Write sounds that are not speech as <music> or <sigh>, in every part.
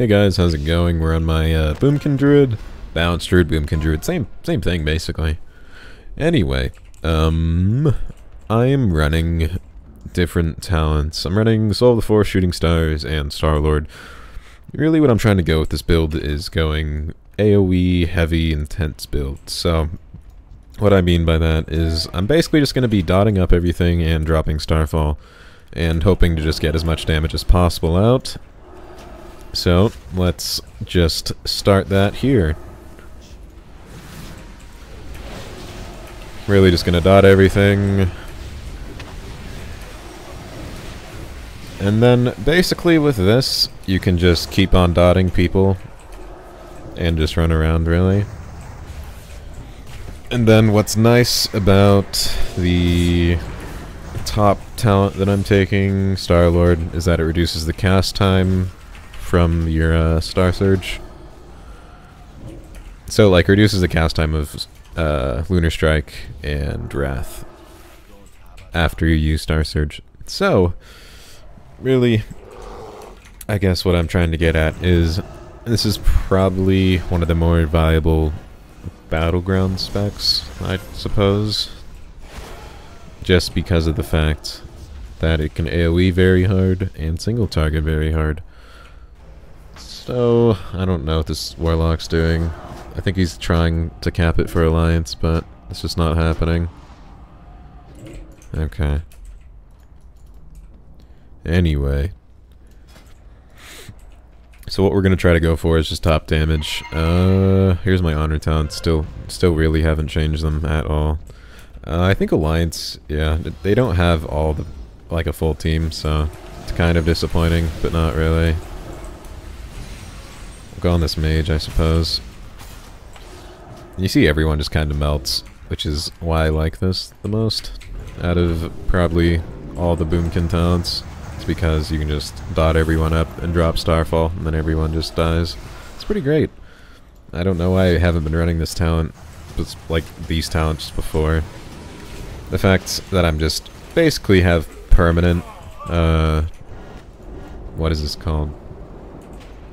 Hey guys, how's it going? We're on my uh, Boomkin Druid, Balanced Druid, Boomkin Druid, same same thing basically. Anyway, um, I'm running different talents. I'm running Soul of the Forest, Shooting Stars, and Star Lord. Really, what I'm trying to go with this build is going AOE heavy intense build. So, what I mean by that is I'm basically just going to be dotting up everything and dropping Starfall, and hoping to just get as much damage as possible out, so, let's just start that here. Really just gonna dot everything. And then, basically with this, you can just keep on dotting people. And just run around, really. And then what's nice about the top talent that I'm taking, Star-Lord, is that it reduces the cast time from your uh, Star Surge. So, like, reduces the cast time of uh, Lunar Strike and Wrath after you use Star Surge. So, really, I guess what I'm trying to get at is this is probably one of the more valuable battleground specs, I suppose. Just because of the fact that it can AoE very hard and single target very hard. So, I don't know what this Warlock's doing. I think he's trying to cap it for Alliance, but it's just not happening. Okay. Anyway. So what we're gonna try to go for is just top damage. Uh, here's my honor talent. Still, still really haven't changed them at all. Uh, I think Alliance, yeah, they don't have all the, like a full team, so it's kind of disappointing, but not really go on this mage, I suppose. You see everyone just kind of melts, which is why I like this the most. Out of probably all the Boomkin talents. It's because you can just dot everyone up and drop Starfall, and then everyone just dies. It's pretty great. I don't know why I haven't been running this talent, like these talents before. The fact that I'm just basically have permanent, uh, what is this called?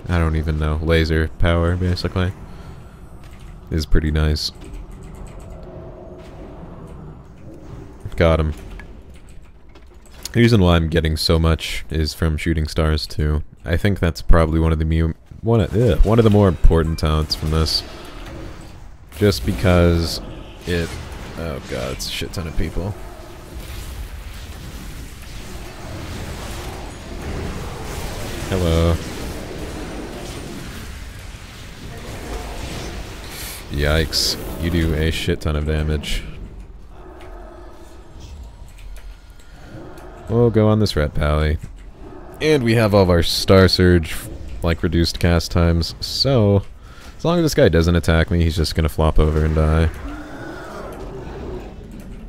I don't even know, laser power, basically. Is pretty nice. Got him. The reason why I'm getting so much is from shooting stars too. I think that's probably one of the one of, ugh, one of the more important talents from this. Just because it oh god, it's a shit ton of people. Hello. Yikes. You do a shit ton of damage. We'll go on this red pally. And we have all of our Star Surge, like, reduced cast times, so... As long as this guy doesn't attack me, he's just gonna flop over and die.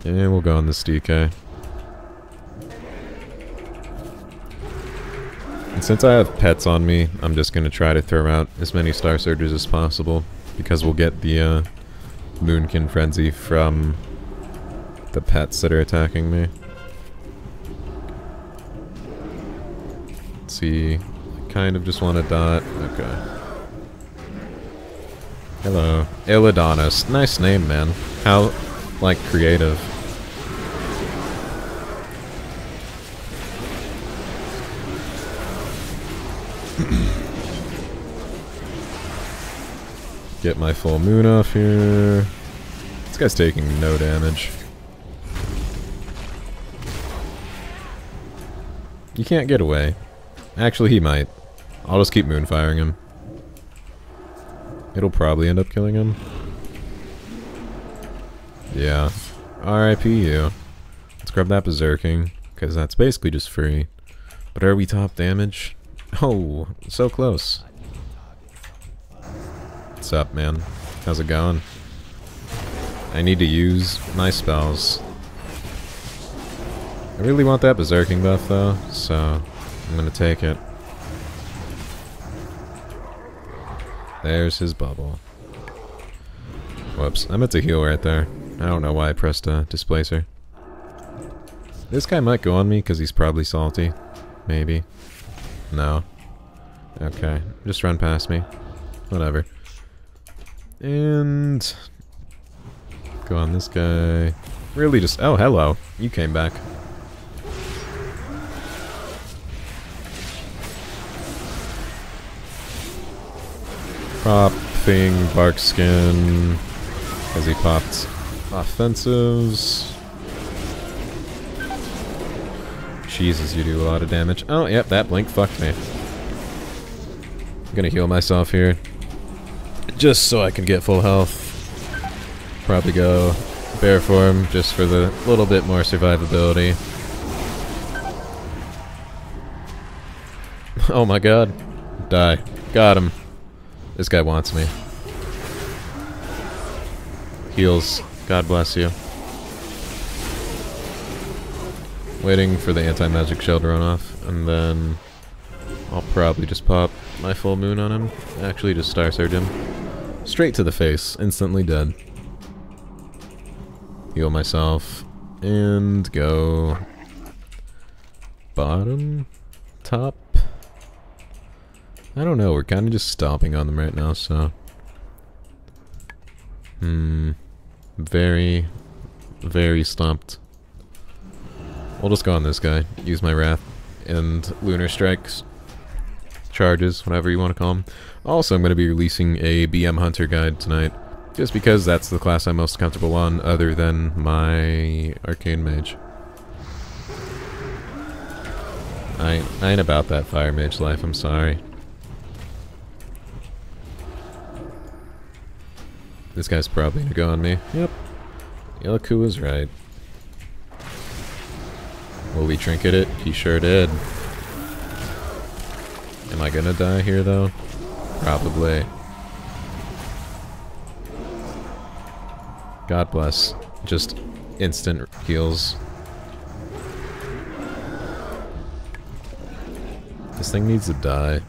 And we'll go on this DK. And since I have pets on me, I'm just gonna try to throw out as many Star Surges as possible because we'll get the uh, Moonkin Frenzy from the pets that are attacking me. Let's see, I kind of just want to dot. Okay. Hello. Illidanus. Nice name, man. How, like, creative. <clears throat> Get my full moon off here. This guy's taking no damage. You can't get away. Actually, he might. I'll just keep moon firing him. It'll probably end up killing him. Yeah. RIP you. Let's grab that Berserking, because that's basically just free. But are we top damage? Oh, so close. What's up, man? How's it going? I need to use my spells. I really want that Berserking buff, though, so I'm gonna take it. There's his bubble. Whoops, I meant to heal right there. I don't know why I pressed a displacer. This guy might go on me because he's probably salty. Maybe. No. Okay, just run past me. Whatever. And... Go on this guy. Really just... Oh, hello. You came back. Popping bark skin. As he popped offensives. Jesus, you do a lot of damage. Oh, yep, that blink fucked me. I'm gonna heal myself here. Just so I can get full health. Probably go bear form just for the little bit more survivability. <laughs> Oh my god. Die. Got him. This guy wants me. Heals. God bless you. Waiting for the anti-magic shell to run off, and then I'll probably just pop my full moon on him. Actually, just Star Surge him. Straight to the face. Instantly dead. Heal myself. And go... Bottom? Top? I don't know, we're kind of just stomping on them right now, so... Hmm... Very, very stumped. We'll just go on this guy. Use my Wrath and Lunar Strikes. Charges, whatever you want to call them. Also, I'm going to be releasing a BM Hunter guide tonight. Just because that's the class I'm most comfortable on, other than my Arcane Mage. I, I ain't about that Fire Mage life, I'm sorry. This guy's probably gonna go on me. Yep. Yelaku was right. Will we trinket it? He sure did. Am I gonna die here though? Probably. God bless. Just instant heals. This thing needs to die.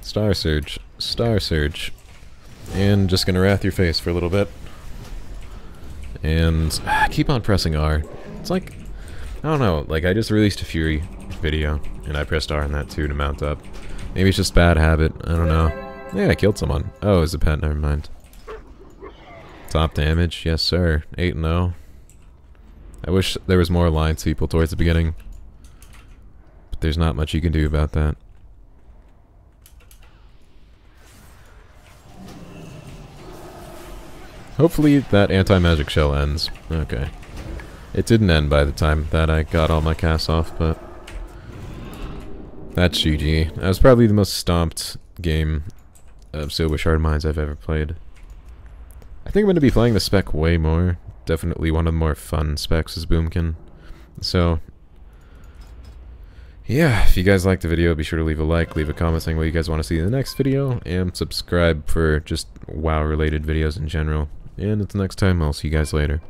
Star Surge. Star Surge. And just gonna wrath your face for a little bit. And <sighs> keep on pressing R. It's like, I don't know, like I just released a Fury video, and I pressed R on that too to mount up. Maybe it's just bad habit, I don't know. Yeah, I killed someone. Oh, it's a pet, never mind. Top damage, yes sir. 8 and 0. I wish there was more alliance people towards the beginning. But there's not much you can do about that. Hopefully that anti-magic shell ends. Okay. It didn't end by the time that I got all my casts off, but... That's GG. That was probably the most stomped game of Silvershard Mines I've ever played. I think I'm going to be playing the spec way more. Definitely one of the more fun specs is Boomkin. So, yeah, if you guys liked the video, be sure to leave a like, leave a comment saying what you guys want to see in the next video, and subscribe for just WoW-related videos in general. And until next time, I'll see you guys later.